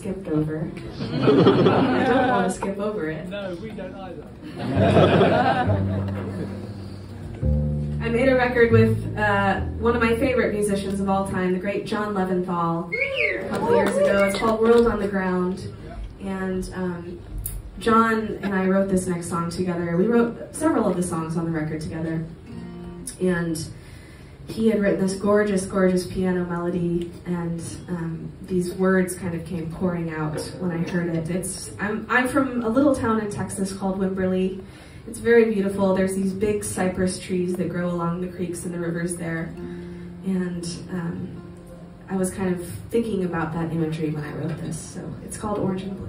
skipped over. I don't want to skip over it. No, we don't either. I made a record with uh, one of my favorite musicians of all time, the great John Leventhal, a couple years ago. It's called World on the Ground. And um, John and I wrote this next song together. We wrote several of the songs on the record together. And he had written this gorgeous, gorgeous piano melody, and um, these words kind of came pouring out when I heard it. It's I'm I'm from a little town in Texas called Wimberley. It's very beautiful. There's these big cypress trees that grow along the creeks and the rivers there, and um, I was kind of thinking about that imagery when I wrote this. So it's called Orange and Blue.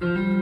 thank mm -hmm. you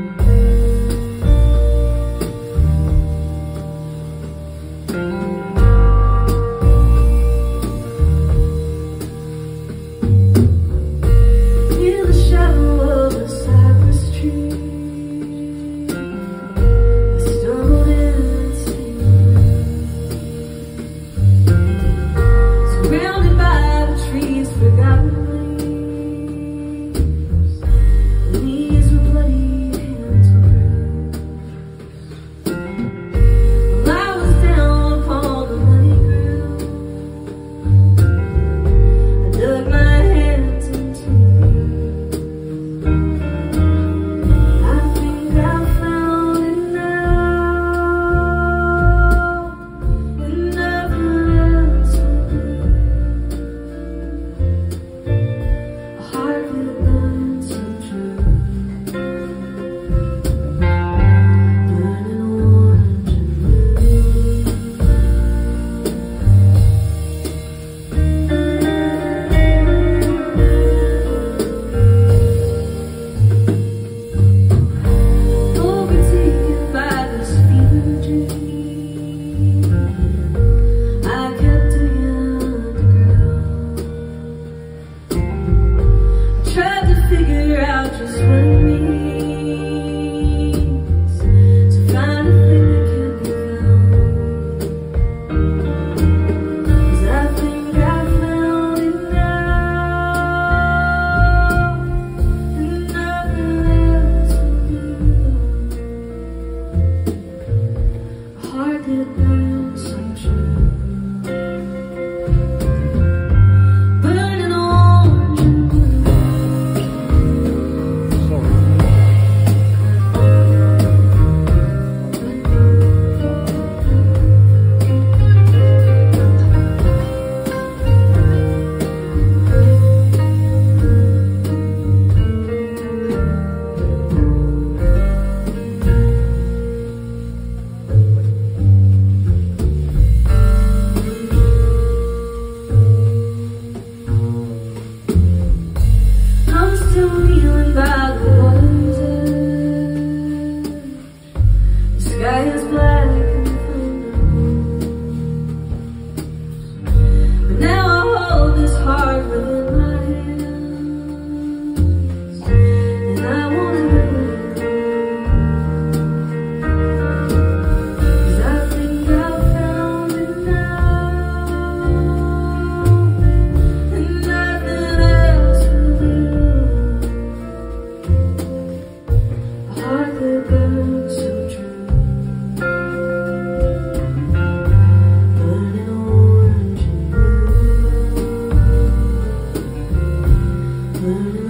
orange and blue, burning